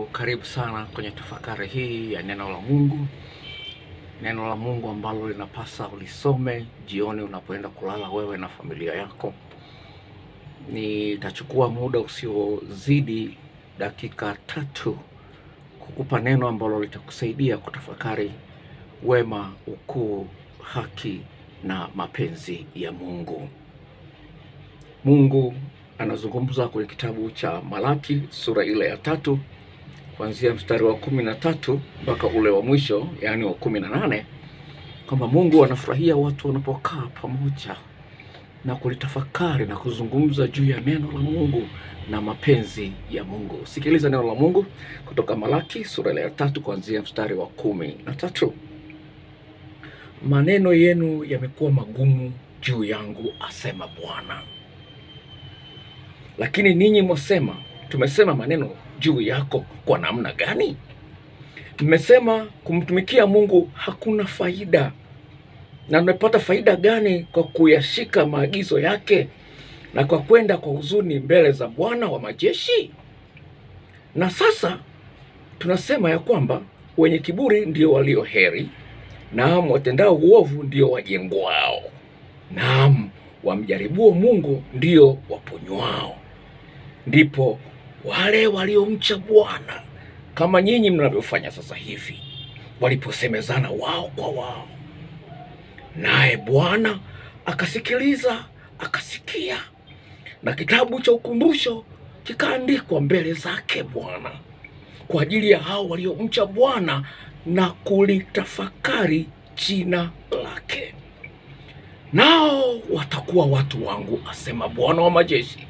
Karibu sana kwenye tafakari hii ya neno la Mungu, neno la Mungu ambalo linapasa ulisome jioni unapoenda kulala, wewe na familia yako. Nitachukua muda usiozidi dakika tatu kukupa neno ambalo litakusaidia kutafakari wema, ukuu, haki na mapenzi ya Mungu. Mungu anazungumza kwenye kitabu cha Malaki sura ile ya tatu kuanzia mstari wa kumi na tatu mpaka ule wa mwisho, yaani wa kumi na nane kwamba Mungu anafurahia watu wanapokaa pamoja na kulitafakari na kuzungumza juu ya neno la Mungu na mapenzi ya Mungu. Sikiliza neno la Mungu kutoka Malaki sura ya tatu kuanzia mstari wa kumi na tatu. Maneno yenu yamekuwa magumu juu yangu, asema Bwana. Lakini ninyi mwasema, tumesema maneno juu yako kwa namna gani? Mmesema kumtumikia Mungu hakuna faida, na mmepata faida gani kwa kuyashika maagizo yake na kwa kwenda kwa huzuni mbele za Bwana wa majeshi? Na sasa tunasema ya kwamba wenye kiburi ndio walio heri, naam, watendao uovu ndio wajengwao, naam, wamjaribuo Mungu ndio waponywao. Ndipo wale waliomcha Bwana kama nyinyi mnavyofanya sasa hivi waliposemezana wao kwa wao, naye Bwana akasikiliza, akasikia, na kitabu cha ukumbusho kikaandikwa mbele zake Bwana kwa ajili ya hao waliomcha Bwana na kulitafakari jina lake. Nao watakuwa watu wangu, asema Bwana wa majeshi,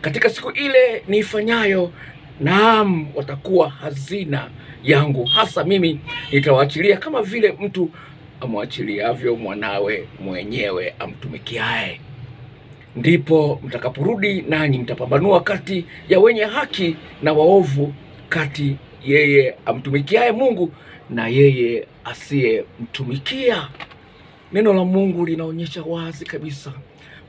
katika siku ile niifanyayo, naam, watakuwa hazina yangu, hasa mimi nitawaachilia kama vile mtu amwachiliavyo mwanawe mwenyewe amtumikiaye. Ndipo mtakaporudi nanyi mtapambanua kati ya wenye haki na waovu, kati yeye amtumikiaye Mungu na yeye asiyemtumikia. Neno la Mungu linaonyesha wazi kabisa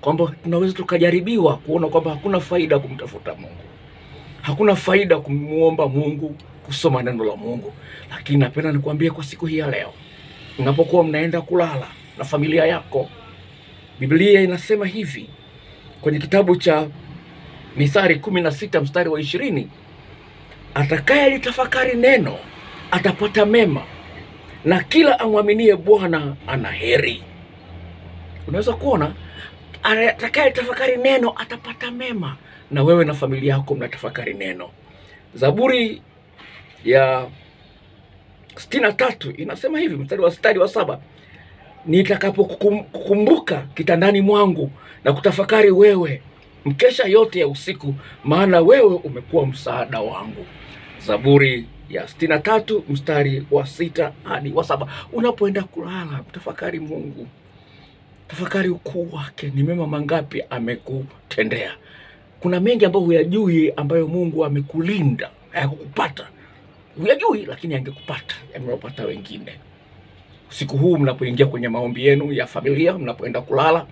kwamba tunaweza tukajaribiwa kuona kwamba hakuna faida kumtafuta Mungu, hakuna faida kumwomba Mungu, kusoma neno la Mungu. Lakini napenda nikwambie kwa siku hii ya leo, unapokuwa mnaenda kulala na familia yako, Biblia inasema hivi kwenye kitabu cha Mithali kumi na sita mstari wa ishirini atakaye litafakari neno atapata mema, na kila amwaminie Bwana ana heri. Unaweza kuona atakaye tafakari neno atapata mema, na wewe na familia yako mnatafakari neno. Zaburi ya sitini na tatu inasema hivi mstari wa stari wa saba nitakapokukumbuka kitandani mwangu na kutafakari wewe mkesha yote ya usiku, maana wewe umekuwa msaada wangu. Zaburi ya sitini na tatu mstari wa sita hadi wa saba. Unapoenda kulala, mtafakari Mungu, tafakari ukuu wake, ni mema mangapi amekutendea. Kuna mengi ambayo huyajui, ambayo Mungu amekulinda hayakukupata, huyajui, lakini angekupata, yamewapata wengine. Usiku huu mnapoingia kwenye maombi yenu ya familia, mnapoenda kulala,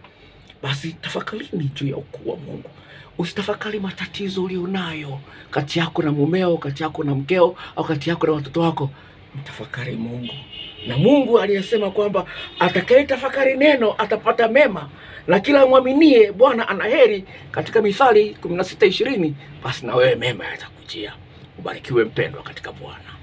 basi tafakarini juu ya ukuu wa Mungu. Usitafakari matatizo ulionayo kati yako na mumeo, kati yako na mkeo, au kati yako na watoto wako. Mtafakari Mungu, na Mungu aliyesema kwamba atakayetafakari neno atapata mema, na kila mwaminie Bwana anaheri katika Mithali kumi na sita ishirini. Basi na wewe mema yatakujia. Ubarikiwe mpendwa katika Bwana.